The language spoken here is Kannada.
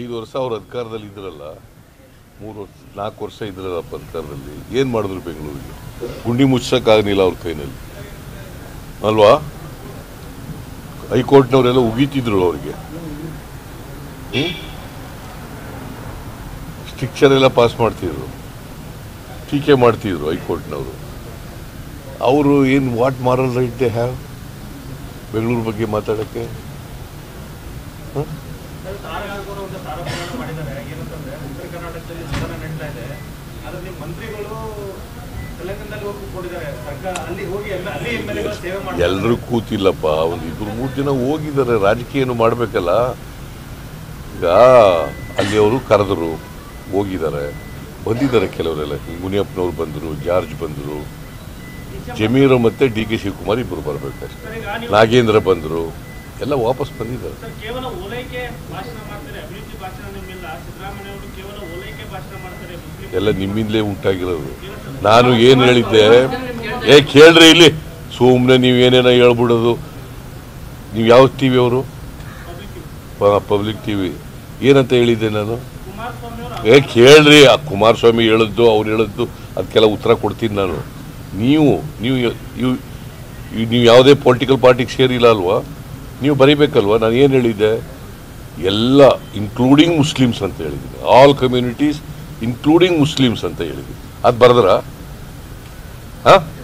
ಐದು ವರ್ಷ ಅವ್ರು ಅಧಿಕಾರದಲ್ಲಿ ಇದ್ರಲ್ಲ, ಮೂರು ವರ್ಷ, ನಾಲ್ಕು ವರ್ಷ ಇದ್ರಲ್ಲಪ್ಪ ಅಧಿಕಾರದಲ್ಲಿ. ಏನು ಮಾಡಿದ್ರು ಬೆಂಗಳೂರಿಗೆ? ಗುಂಡಿ ಮುಚ್ಚಕ್ಕಾಗಲಿಲ್ಲ ಅವ್ರ ಕೈನಲ್ಲಿ. ಅಲ್ವಾ? ಹೈಕೋರ್ಟ್ನವರೆಲ್ಲ ಉಗೀತಿದ್ರು ಅವರಿಗೆ. ಸ್ಟಿಕ್ಚರ್ ಎಲ್ಲ ಪಾಸ್ ಮಾಡ್ತಿದ್ರು. ಟೀಕೆ ಮಾಡ್ತಿದ್ರು ಹೈಕೋರ್ಟ್ನವರು. ಅವರು ಏನು what moral right they have? Bengaluru ಬಗ್ಗೆ ಮಾತಾಡೋಕ್ಕೆ? ಆರೋಪಗಳನ್ನು ಎಲ್ಲರೂ ಕೂತಿಲ್ಲಪ್ಪ. ಒಂದು ಇಬ್ಬರು ಮೂರು ಜನ ಹೋಗಿದ್ದಾರೆ. ರಾಜಕೀಯ ಮಾಡ್ಬೇಕಲ್ಲ. ಈಗ ಅಲ್ಲಿ ಅವರು ಕರೆದ್ರು ಹೋಗಿದ್ದಾರೆ. ಬಂದಿದ್ದಾರೆ ಕೆಲವರೆಲ್ಲ. ಮುನಿಯಪ್ಪನವ್ರು ಬಂದರು, ಜಾರ್ಜ್ ಬಂದರು. ಜಮೀರು ಮತ್ತೆ ಡಿ ಕೆ ಶಿವಕುಮಾರ್ ಇಬ್ಬರು ನೀವು ನಾಗೇಂದ್ರ ಬಂದರು. ಎಲ್ಲ ವಾಪಸ್ ಬಂದಿದ್ದಾರೆ ಎಲ್ಲ ನಿಮ್ಮಿಂದಲೇ ಉಂಟಾಗಿರೋದು. ನಾನು ಏನು ಹೇಳಿದ್ದೆ? ಏ ಕೇಳ್ರಿ ಇಲ್ಲಿ. ಸುಮ್ಮನೆ ನೀವು ಏನೇನೋ ಹೇಳ್ಬಿಡೋದು. ನೀವು ಯಾವ ಟಿ ವಿ ಅವರು? ಪಬ್ಲಿಕ್ ಟಿ ವಿ ಏನಂತ ಹೇಳಿದ್ದೆ ನಾನು? ಏ ಕೇಳ್ರಿ ಆ ಕುಮಾರಸ್ವಾಮಿ ಹೇಳಿದ್ದು ಅವ್ರು ಹೇಳಿದ್ದು ಅದಕ್ಕೆಲ್ಲ ಉತ್ತರ ಕೊಡ್ತೀನಿ ನಾನು. ನೀವು ನೀವು ನೀವು ಯಾವುದೇ ಪೊಲಿಟಿಕಲ್ ಪಾರ್ಟಿಗೆ ಸೇರಿಲ್ಲ ಅಲ್ವಾ? ನೀವು ಬರೀಬೇಕಲ್ವ? ನಾನು ಏನು ಹೇಳಿದ್ದೆ? ಎಲ್ಲ ಇನ್ಕ್ಲೂಡಿಂಗ್ ಮುಸ್ಲಿಮ್ಸ್ ಅಂತ ಹೇಳಿದ್ದೀನಿ. ಆಲ್ ಕಮ್ಯುನಿಟೀಸ್ ಇನ್ಕ್ಲೂಡಿಂಗ್ ಮುಸ್ಲಿಮ್ಸ್ ಅಂತ ಹೇಳಿದ್ದೀನಿ. ಅದು ಬರೆದ್ರ? ಹಾಂ?